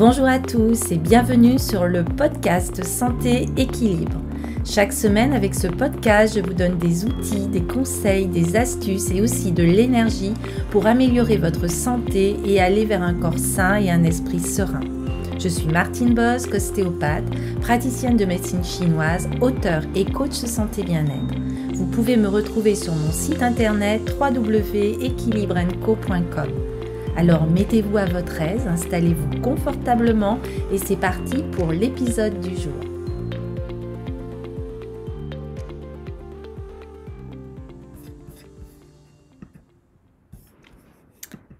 Bonjour à tous et bienvenue sur le podcast Santé Équilibre. Chaque semaine avec ce podcast, je vous donne des outils, des conseils, des astuces et aussi de l'énergie pour améliorer votre santé et aller vers un corps sain et un esprit serein. Je suis Martine Bosque, ostéopathe, praticienne de médecine chinoise, auteur et coach santé bien-être. Vous pouvez me retrouver sur mon site internet www.equilibrenco.com. Alors mettez-vous à votre aise, installez-vous confortablement et c'est parti pour l'épisode du jour.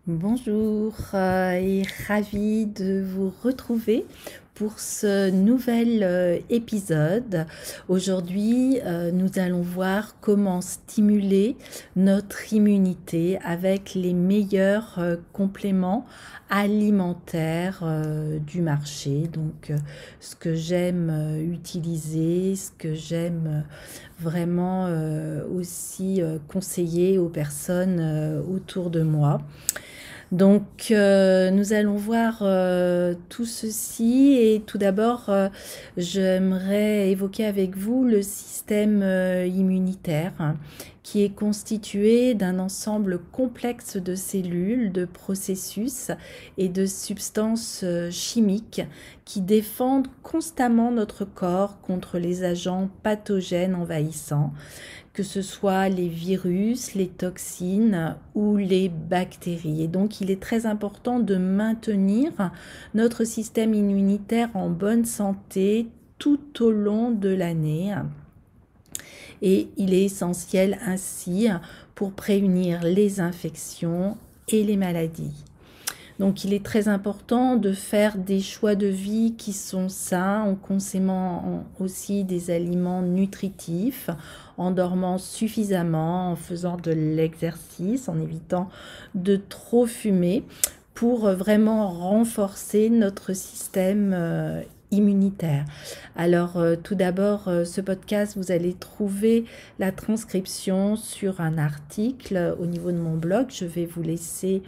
Bonjour euh, et ravi de vous retrouver pour ce nouvel euh, épisode. Aujourd'hui, euh, nous allons voir comment stimuler notre immunité avec les meilleurs euh, compléments alimentaires du marché. Donc, ce que j'aime utiliser, ce que j'aime vraiment aussi conseiller aux personnes autour de moi. Donc euh, nous allons voir euh, tout ceci. Et tout d'abord euh, j'aimerais évoquer avec vous le système immunitaire qui est constitué d'un ensemble complexe de cellules, de processus et de substances chimiques qui défendent constamment notre corps contre les agents pathogènes envahissants que ce soit les virus, les toxines ou les bactéries. Et donc il est très important de maintenir notre système immunitaire en bonne santé tout au long de l'année. Et il est essentiel ainsi pour prévenir les infections et les maladies. Donc il est très important de faire des choix de vie qui sont sains en consommant aussi des aliments nutritifs, en dormant suffisamment, en faisant de l'exercice, en évitant de trop fumer pour vraiment renforcer notre système euh, immunitaire. Alors euh, tout d'abord, euh, ce podcast, vous allez trouver la transcription sur un article au niveau de mon blog. Je vais vous laisser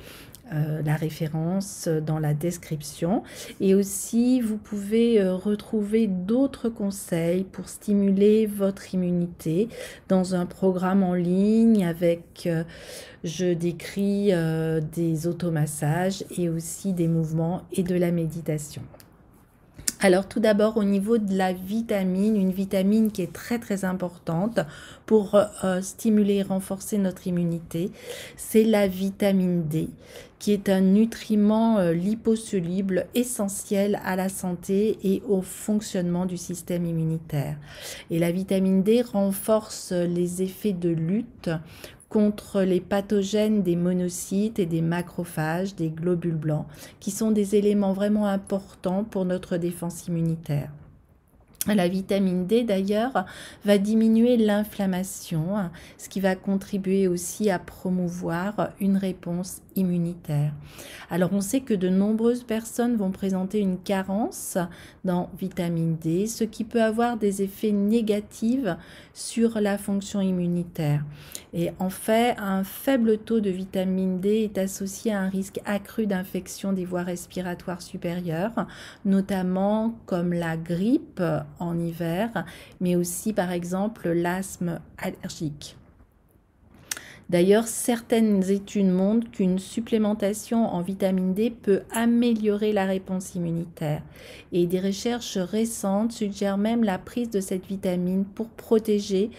euh, la référence dans la description. Et aussi, vous pouvez euh, retrouver d'autres conseils pour stimuler votre immunité dans un programme en ligne avec, euh, je décris des automassages et aussi des mouvements et de la méditation. Alors tout d'abord au niveau de la vitamine, une vitamine qui est très très importante pour euh, stimuler et renforcer notre immunité, c'est la vitamine D qui est un nutriment euh, liposoluble essentiel à la santé et au fonctionnement du système immunitaire. Et la vitamine D renforce les effets de lutte contre les pathogènes des monocytes et des macrophages, des globules blancs, qui sont des éléments vraiment importants pour notre défense immunitaire. La vitamine D d'ailleurs va diminuer l'inflammation, ce qui va contribuer aussi à promouvoir une réponse immunitaire. Alors on sait que de nombreuses personnes vont présenter une carence dans vitamine D, ce qui peut avoir des effets négatifs sur la fonction immunitaire. Et en fait, un faible taux de vitamine D est associé à un risque accru d'infection des voies respiratoires supérieures, notamment comme la grippe en hiver, mais aussi par exemple l'asthme allergique. D'ailleurs, certaines études montrent qu'une supplémentation en vitamine D peut améliorer la réponse immunitaire. Et des recherches récentes suggèrent même la prise de cette vitamine pour protéger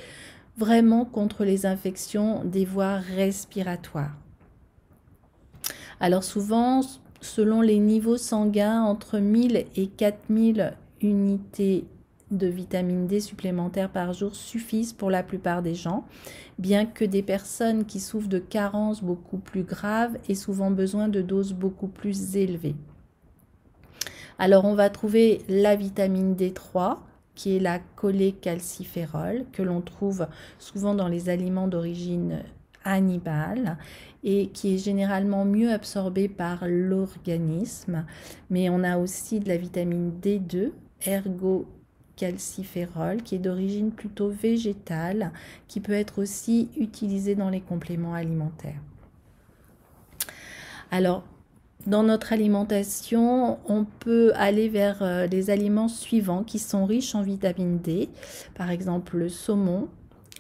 vraiment contre les infections des voies respiratoires. Alors souvent, selon les niveaux sanguins, entre 1000 et 4000 unités de vitamine D supplémentaires par jour suffisent pour la plupart des gens, bien que des personnes qui souffrent de carences beaucoup plus graves aient souvent besoin de doses beaucoup plus élevées. Alors on va trouver la vitamine D3 qui est la cholécalciférol que l'on trouve souvent dans les aliments d'origine animale et qui est généralement mieux absorbée par l'organisme. Mais on a aussi de la vitamine D2, ergo calciférol qui est d'origine plutôt végétale, qui peut être aussi utilisé dans les compléments alimentaires. Alors, dans notre alimentation, on peut aller vers euh, les aliments suivants qui sont riches en vitamine D, par exemple le saumon,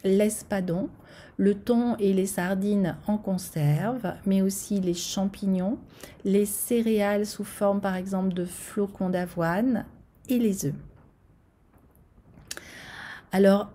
l'espadon, le thon et les sardines en conserve, mais aussi les champignons, les céréales sous forme par exemple de flocons d'avoine et les œufs. Alors,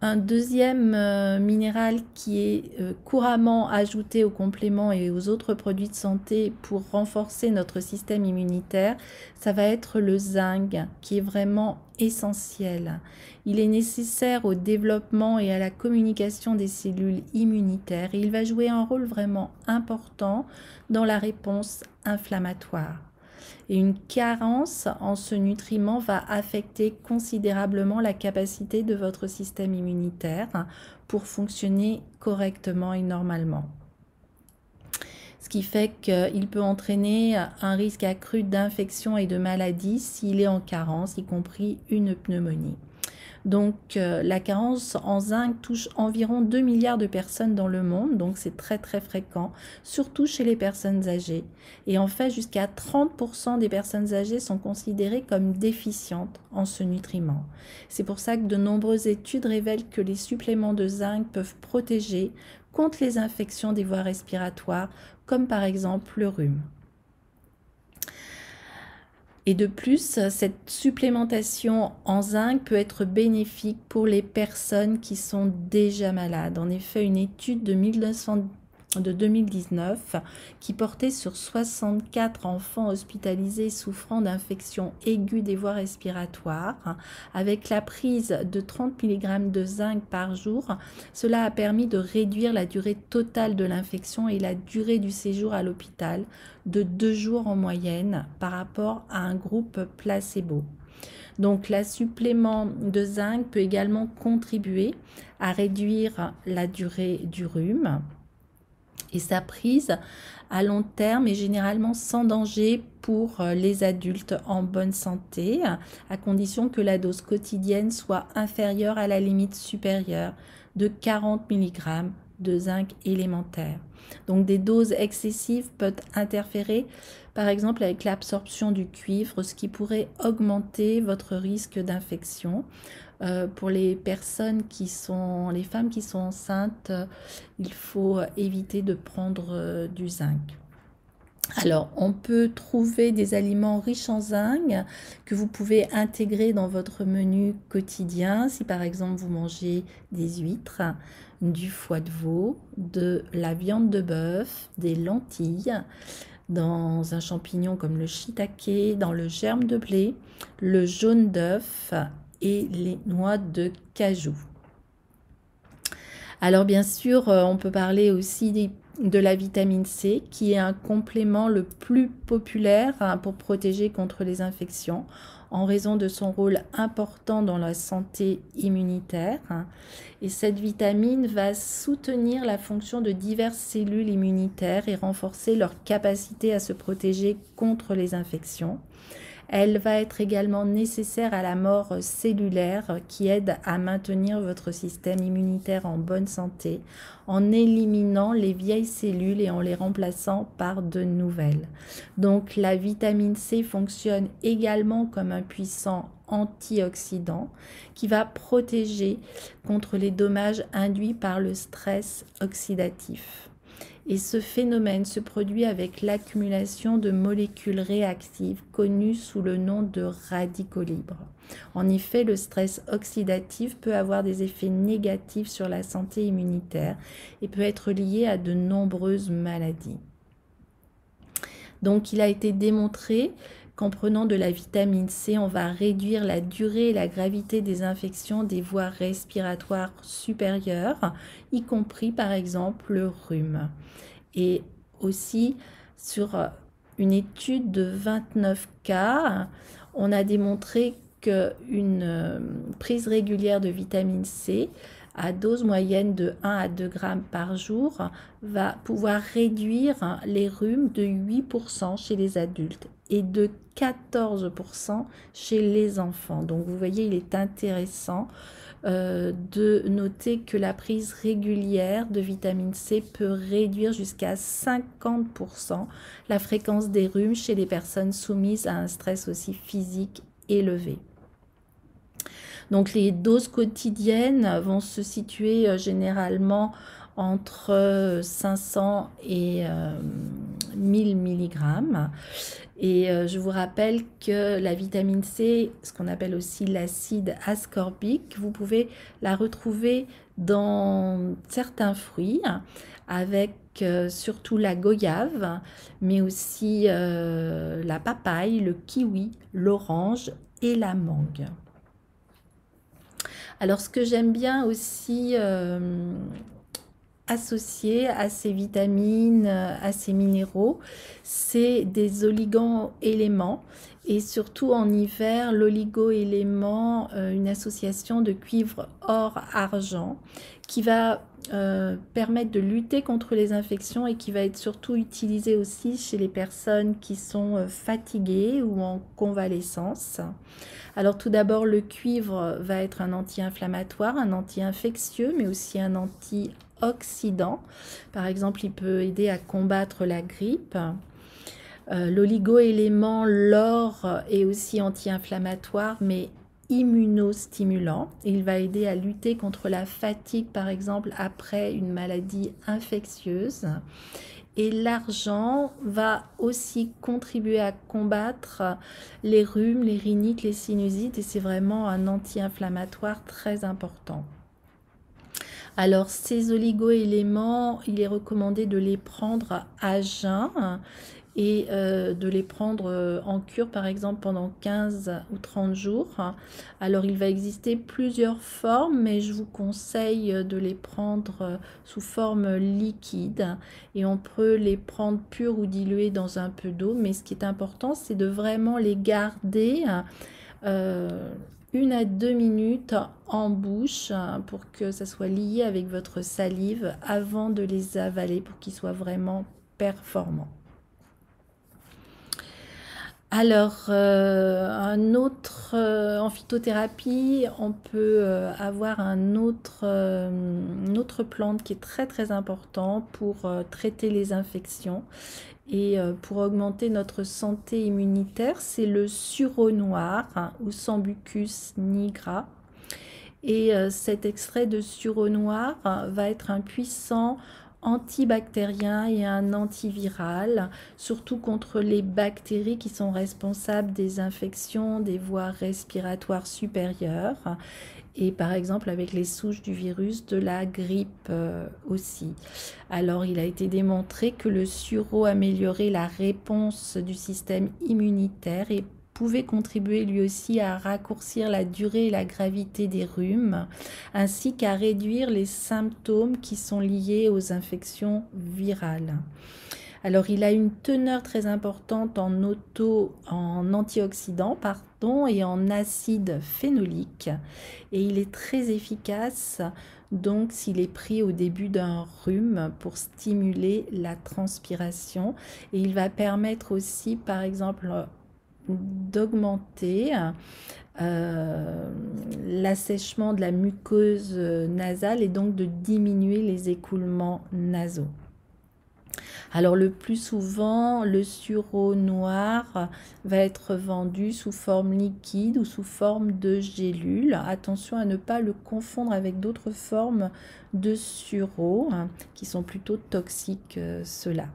un deuxième euh, minéral qui est euh, couramment ajouté aux compléments et aux autres produits de santé pour renforcer notre système immunitaire, ça va être le zinc qui est vraiment essentiel. Il est nécessaire au développement et à la communication des cellules immunitaires et il va jouer un rôle vraiment important dans la réponse inflammatoire. Et une carence en ce nutriment va affecter considérablement la capacité de votre système immunitaire pour fonctionner correctement et normalement. Ce qui fait qu'il peut entraîner un risque accru d'infection et de maladie s'il est en carence, y compris une pneumonie. Donc euh, la carence en zinc touche environ 2 milliards de personnes dans le monde, donc c'est très très fréquent, surtout chez les personnes âgées. Et en fait, jusqu'à 30% des personnes âgées sont considérées comme déficientes en ce nutriment. C'est pour ça que de nombreuses études révèlent que les suppléments de zinc peuvent protéger contre les infections des voies respiratoires, comme par exemple le rhume. Et de plus, cette supplémentation en zinc peut être bénéfique pour les personnes qui sont déjà malades. En effet, une étude de 1900 de 2019 qui portait sur 64 enfants hospitalisés souffrant d'infections aiguës des voies respiratoires avec la prise de 30 mg de zinc par jour. Cela a permis de réduire la durée totale de l'infection et la durée du séjour à l'hôpital de deux jours en moyenne par rapport à un groupe placebo. Donc, la supplément de zinc peut également contribuer à réduire la durée du rhume et sa prise à long terme est généralement sans danger pour euh, les adultes en bonne santé, à condition que la dose quotidienne soit inférieure à la limite supérieure de 40 mg de zinc élémentaire. Donc des doses excessives peuvent interférer par exemple avec l'absorption du cuivre, ce qui pourrait augmenter votre risque d'infection. Euh, pour les personnes qui sont, les femmes qui sont enceintes, il faut éviter de prendre euh, du zinc. Alors, on peut trouver des aliments riches en zinc que vous pouvez intégrer dans votre menu quotidien. Si par exemple vous mangez des huîtres, du foie de veau, de la viande de bœuf, des lentilles, dans un champignon comme le shiitake, dans le germe de blé, le jaune d'œuf et les noix de cajou. Alors bien sûr, euh, on peut parler aussi de la vitamine C, qui est un complément le plus populaire hein, pour protéger contre les infections en raison de son rôle important dans la santé immunitaire. Et cette vitamine va soutenir la fonction de diverses cellules immunitaires et renforcer leur capacité à se protéger contre les infections. Elle va être également nécessaire à la mort cellulaire qui aide à maintenir votre système immunitaire en bonne santé en éliminant les vieilles cellules et en les remplaçant par de nouvelles. Donc la vitamine C fonctionne également comme un puissant antioxydant qui va protéger contre les dommages induits par le stress oxydatif. Et ce phénomène se produit avec l'accumulation de molécules réactives connues sous le nom de radicaux libres. En effet, le stress oxydatif peut avoir des effets négatifs sur la santé immunitaire et peut être lié à de nombreuses maladies. Donc il a été démontré qu'en prenant de la vitamine C, on va réduire la durée et la gravité des infections des voies respiratoires supérieures, y compris par exemple le rhume. Et aussi sur une étude de 29 cas, on a démontré qu'une euh, prise régulière de vitamine C à dose moyenne de 1 à 2 grammes par jour va pouvoir réduire les rhumes de 8% chez les adultes et de 14% chez les enfants. Donc vous voyez, il est intéressant euh, de noter que la prise régulière de vitamine C peut réduire jusqu'à 50% la fréquence des rhumes chez les personnes soumises à un stress aussi physique élevé. Donc les doses quotidiennes vont se situer euh, généralement entre 500 euh, et 1000 mg. Et euh, je vous rappelle que la vitamine C, ce qu'on appelle aussi l'acide ascorbique, vous pouvez la retrouver dans certains fruits, avec euh, surtout la goyave, mais aussi la papaye, le kiwi, l'orange et la mangue. Alors ce que j'aime bien aussi associés à ces vitamines, à ces minéraux, c'est des oligo-éléments et surtout en hiver, l'oligo-élément, euh, une association de cuivre or-argent qui va euh, permettre de lutter contre les infections et qui va être surtout utilisé aussi chez les personnes qui sont euh, fatiguées ou en convalescence. Alors tout d'abord, le cuivre va être un anti-inflammatoire, un anti-infectieux, mais aussi un anti oxydant. Par exemple, il peut aider à combattre la grippe. Euh, L'oligo-élément, l'or, est aussi anti-inflammatoire, mais immunostimulant. Il va aider à lutter contre la fatigue, par exemple, après une maladie infectieuse. Et l'argent va aussi contribuer à combattre les rhumes, les rhinites, les sinusites, et c'est vraiment un anti-inflammatoire très important. Alors ces oligo-éléments, il est recommandé de les prendre à jeun et euh, de les prendre euh, en cure par exemple pendant 15 ou 30 jours. Alors il va exister plusieurs formes mais je vous conseille de les prendre euh, sous forme liquide et on peut les prendre purs ou dilués dans un peu d'eau mais ce qui est important c'est de vraiment les garder une à deux minutes en bouche hein, pour que ça soit lié avec votre salive avant de les avaler pour qu'ils soient vraiment performants. Alors, euh, un autre, euh, en phytothérapie, on peut euh, avoir une autre plante qui est très très important pour traiter les infections et pour augmenter notre santé immunitaire, c'est le sureau noir hein, ou Sambucus nigra. Et cet extrait de sureau noir va être un puissant antibactérien et un antiviral, surtout contre les bactéries qui sont responsables des infections des voies respiratoires supérieures et par exemple avec les souches du virus de la grippe euh, aussi. Alors il a été démontré que le sureau améliorait la réponse du système immunitaire et pouvait contribuer lui aussi à raccourcir la durée et la gravité des rhumes, ainsi qu'à réduire les symptômes qui sont liés aux infections virales. Alors, il a une teneur très importante en auto, en antioxydants, pardon, et en acide phénolique. Et il est très efficace, donc, s'il est pris au début d'un rhume pour stimuler la transpiration. Et il va permettre aussi, par exemple, d'augmenter euh, l'assèchement de la muqueuse nasale et donc de diminuer les écoulements nasaux. Alors le plus souvent, le sureau noir va être vendu sous forme liquide ou sous forme de gélule. Attention à ne pas le confondre avec d'autres formes de sureau hein, qui sont plutôt toxiques, euh, ceux-là.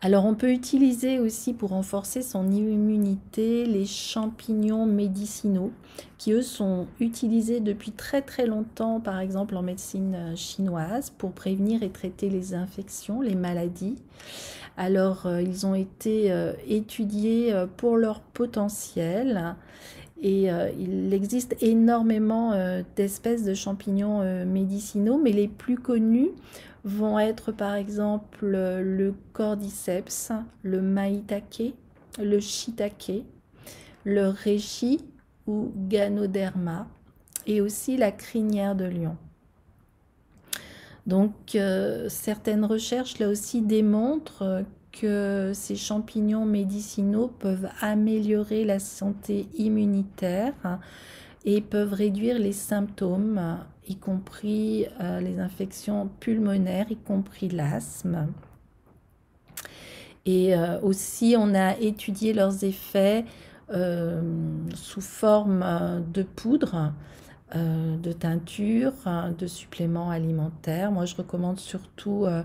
Alors on peut utiliser aussi pour renforcer son immunité les champignons médicinaux qui eux sont utilisés depuis très très longtemps par exemple en médecine euh, chinoise pour prévenir et traiter les infections, les maladies. Alors euh, ils ont été euh, étudiés pour leur potentiel et il existe énormément d'espèces de champignons médicinaux, mais les plus connus vont être par exemple le cordyceps, le maïtake, le shiitake, le reishi ou ganoderma et aussi la crinière de lion. Donc euh, certaines recherches là aussi démontrent que ces champignons médicinaux peuvent améliorer la santé immunitaire et peuvent réduire les symptômes, y compris euh, les infections pulmonaires, y compris l'asthme. Et euh, aussi, on a étudié leurs effets euh, sous forme de poudre euh, de teinture, hein, de suppléments alimentaires. Moi, je recommande surtout euh,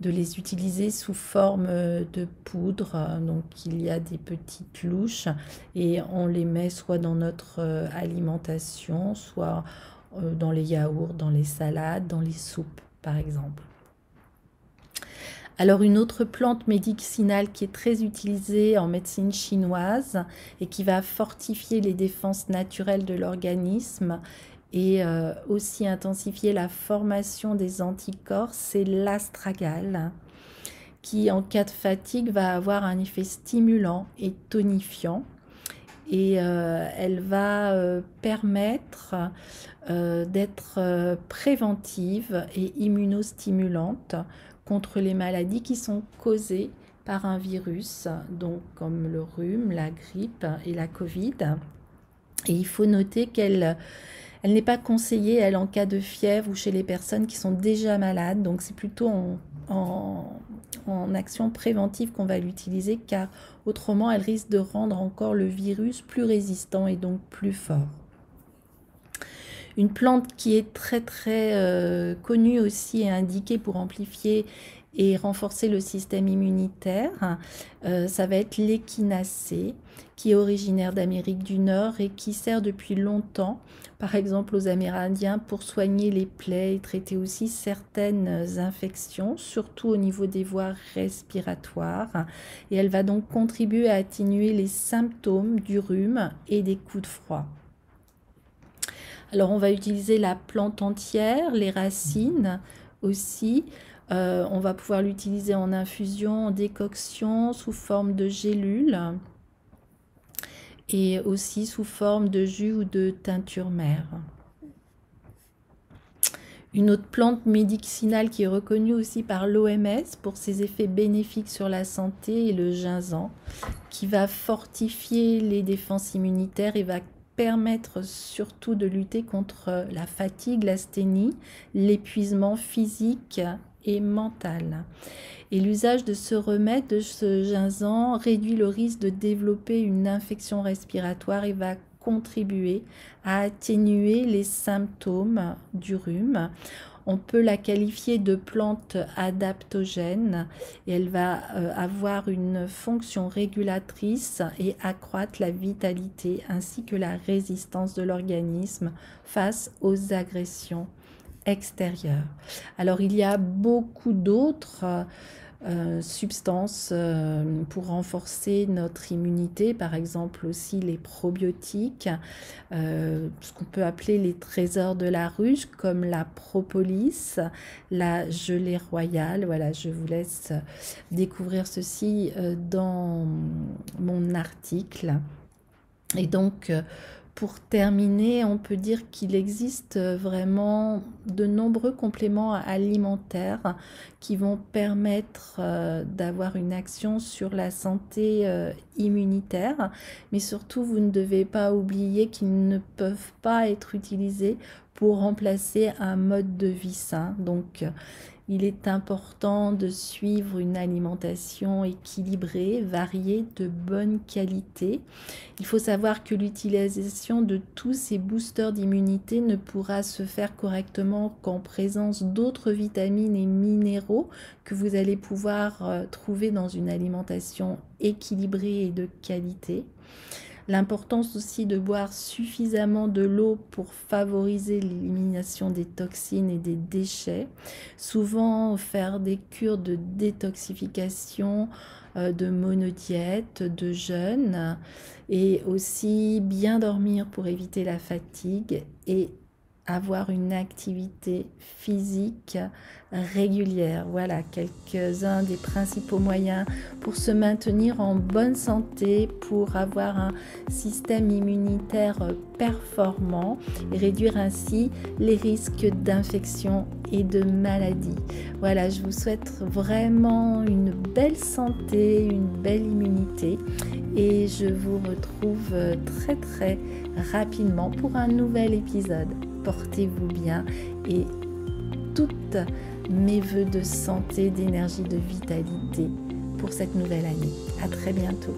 de les utiliser sous forme euh, de poudre. Donc, il y a des petites louches et on les met soit dans notre alimentation, soit dans les yaourts, dans les salades, dans les soupes, par exemple. Alors une autre plante médicinale qui est très utilisée en médecine chinoise et qui va fortifier les défenses naturelles de l'organisme et euh, aussi intensifier la formation des anticorps, c'est l'astragale qui en cas de fatigue va avoir un effet stimulant et tonifiant. Et euh, elle va euh, permettre d'être préventive et immunostimulante contre les maladies qui sont causées par un virus, donc comme le rhume, la grippe et la Covid. Et il faut noter qu'elle elle n'est pas conseillée, elle, en cas de fièvre ou chez les personnes qui sont déjà malades. Donc c'est plutôt en, en action préventive qu'on va l'utiliser car autrement elle risque de rendre encore le virus plus résistant et donc plus fort. Une plante qui est très très euh, connue aussi et indiquée pour amplifier et renforcer le système immunitaire, euh, ça va être l'échinacée, qui est originaire d'Amérique du Nord et qui sert depuis longtemps, par exemple aux Amérindiens, pour soigner les plaies et traiter aussi certaines infections, surtout au niveau des voies respiratoires. Et elle va donc contribuer à atténuer les symptômes du rhume et des coups de froid. Alors on va utiliser la plante entière, les racines aussi. Euh, on va pouvoir l'utiliser en infusion, en décoction, sous forme de gélule et aussi sous forme de jus ou de teinture mère. Une autre plante médicinale qui est reconnue aussi par l'OMS pour ses effets bénéfiques sur la santé est le ginsan, qui va fortifier les défenses immunitaires et va permettre surtout de lutter contre la fatigue, l'asthénie, l'épuisement physique et mental. Et l'usage de ce remède, de ce ginsan, réduit le risque de développer une infection respiratoire et va contribuer à atténuer les symptômes du rhume. On peut la qualifier de plante adaptogène et elle va euh, avoir une fonction régulatrice et accroître la vitalité ainsi que la résistance de l'organisme face aux agressions extérieures. Alors il y a beaucoup d'autres euh, substances euh, pour renforcer notre immunité, par exemple aussi les probiotiques, euh, ce qu'on peut appeler les trésors de la ruche, comme la propolis, la gelée royale. Voilà, je vous laisse découvrir ceci dans mon article. Et donc, pour terminer, on peut dire qu'il existe vraiment de nombreux compléments alimentaires qui vont permettre euh, d'avoir une action sur la santé euh, immunitaire, mais surtout vous ne devez pas oublier qu'ils ne peuvent pas être utilisés pour remplacer un mode de vie sain. Donc il est important de suivre une alimentation équilibrée, variée, de bonne qualité. Il faut savoir que l'utilisation de tous ces boosters d'immunité ne pourra se faire correctement qu'en présence d'autres vitamines et minéraux que vous allez pouvoir euh, trouver dans une alimentation équilibrée et de qualité. L'importance aussi de boire suffisamment de l'eau pour favoriser l'élimination des toxines et des déchets. Souvent faire des cures de détoxification, euh, de monodiète, de jeûne et aussi bien dormir pour éviter la fatigue et avoir une activité physique régulière. Voilà quelques-uns des principaux moyens pour se maintenir en bonne santé, pour avoir un système immunitaire performant et réduire ainsi les risques d'infection et de maladie. Voilà, je vous souhaite vraiment une belle santé, une belle immunité et je vous retrouve très très rapidement pour un nouvel épisode. Portez-vous bien et toutes mes voeux de santé, d'énergie, de vitalité pour cette nouvelle année. À très bientôt.